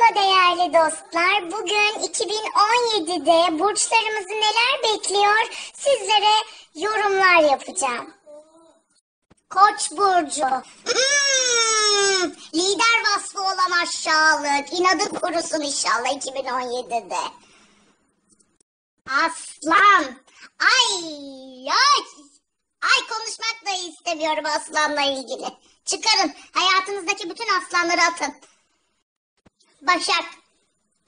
Merhaba değerli dostlar. Bugün 2017'de burçlarımızı neler bekliyor sizlere yorumlar yapacağım. Koç burcu. Hmm, lider vasfı olan aşağılık. İnadı kurusun inşallah 2017'de. Aslan. Ay ay. Ay konuşmak da istemiyorum aslanla ilgili. Çıkarın hayatınızdaki bütün aslanları atın. Başak.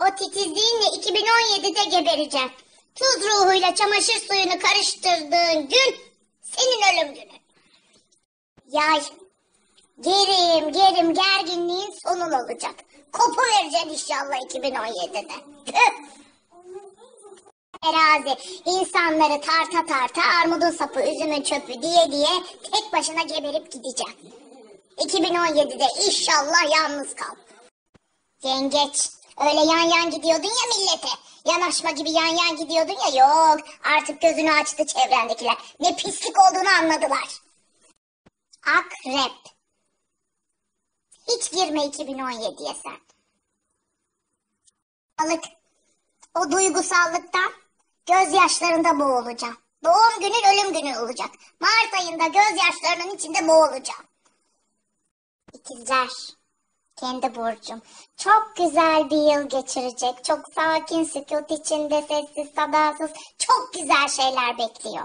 O titizliğinle 2017'de gebereceğim. Tuz ruhuyla çamaşır suyunu karıştırdığın gün senin ölüm günün. Yay. Gerim gerim gerginliğin sonun olacak. Kopu vereceksin inşallah 2017'de. Tüh. Terazi insanları tarta tarta armudun sapı üzümün çöpü diye diye tek başına geberip gideceğim. 2017'de inşallah yalnız kal. Yengeç öyle yan yan gidiyordun ya millete. Yanaşma gibi yan yan gidiyordun ya yok. Artık gözünü açtı çevrendekiler. Ne pislik olduğunu anladılar. Akrep. Hiç girme 2017'ye sen. Balık. O duygusallıktan gözyaşlarında boğulacağım. Doğum günün ölüm günü olacak. Mart ayında gözyaşlarının içinde boğulacağım. İkizler. Kendi burcum. Çok güzel bir yıl geçirecek. Çok sakin, sükut içinde, sessiz, sadasız. Çok güzel şeyler bekliyor.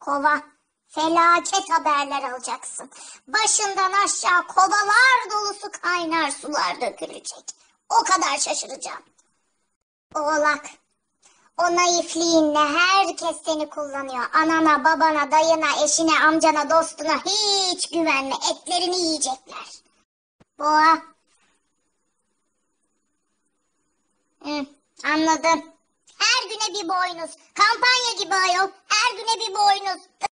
Kova. Felaket haberler alacaksın. Başından aşağı kovalar dolusu kaynar sular dökülecek. O kadar şaşıracağım. Oğlak. O naifliğinle herkes seni kullanıyor. Anana, babana, dayına, eşine, amcana, dostuna hiç güvenme. Etlerini yiyecekler. Boğa. Anladım. Her güne bir boynuz. Kampanya gibi ayol. Her güne bir boynuz.